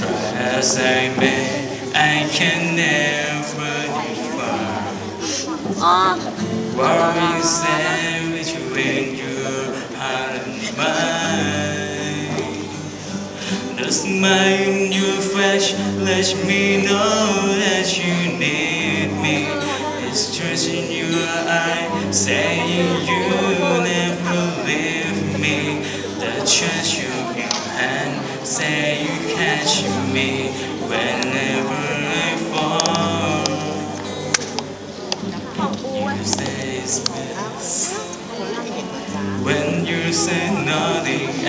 Try as I may, I can never define อ๋อ what is there between your heart and mine. The smile in your flesh lets me know that you need me. It's just in your eye saying you never leave me. The treasure catch me whenever I fall. You say it's best when you say nothing